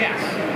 Yes.